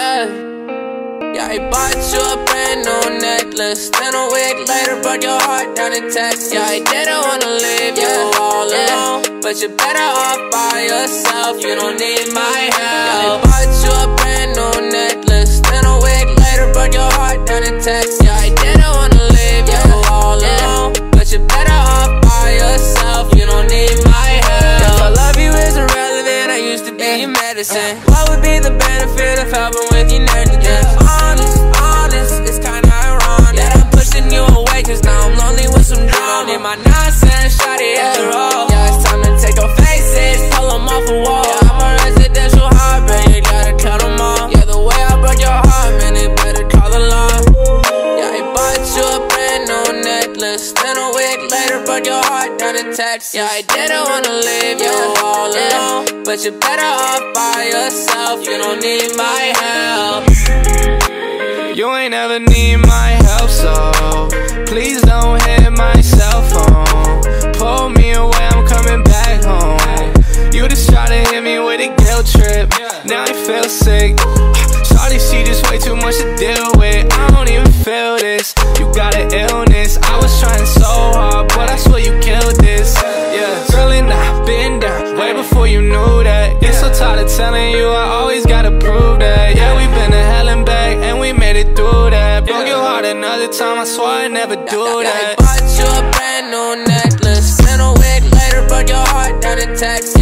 yeah. Yeah, I bought you a brand new necklace. Then a week later, broke your heart down in Texas. Yeah, I didn't wanna leave you all alone. But you're better off by yourself. You don't need my help. I used to be your medicine. What would be the benefit of helping with your negligence? Honest, honest, it's kinda ironic that I'm pushing you away, cause now I'm lonely with some drama. In my nonsense, shawty after all. Yeah, it's time to take your faces, pull them off a wall. Yeah, I'm a residential heartbreak, you gotta cut them off. Yeah, the way I broke your heart, man, it better call the law. Yeah, I bought you a brand new necklace. Then a week later, broke your heart down in Texas. Yeah, I didn't wanna leave you all alone. But you're better off by yourself. You don't need my help. You ain't ever need my help, so please don't hit my cell phone. Pull me away, I'm coming back home. You just try to hit me with a guilt trip. Now I feel sick. Shawty, she just way too much to deal with. I don't even feel this. Before you knew that. Get so tired of telling you, I always gotta prove that. Yeah, we been to hell and back, and we made it through that. Broke your heart another time, I swear I'd never do Yeah, I that. bought you a brand new necklace. Then a week later, broke your heart down in Texas.